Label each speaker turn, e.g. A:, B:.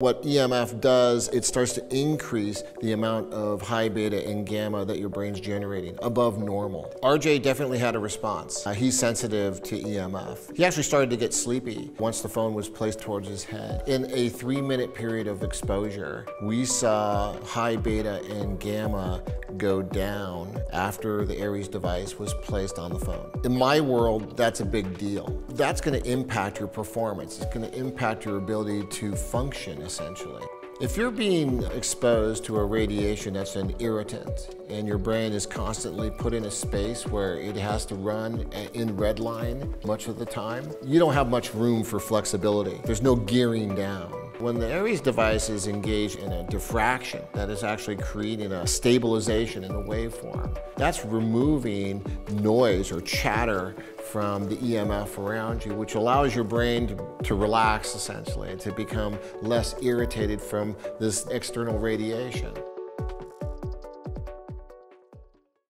A: What EMF does, it starts to increase the amount of high beta and gamma that your brain's generating above normal. RJ definitely had a response. Uh, he's sensitive to EMF. He actually started to get sleepy once the phone was placed towards his head. In a three minute period of exposure, we saw high beta and gamma go down after the Aires device was placed on the phone. In my world, that's a big deal. That's gonna impact your performance. It's gonna impact your ability to function essentially. If you're being exposed to a radiation that's an irritant and your brain is constantly put in a space where it has to run in red line much of the time, you don't have much room for flexibility. There's no gearing down. When the Aires device is engaged in a diffraction, that is actually creating a stabilization in a waveform, that's removing noise or chatter from the EMF around you, which allows your brain to, to relax essentially, to become less irritated from this external radiation.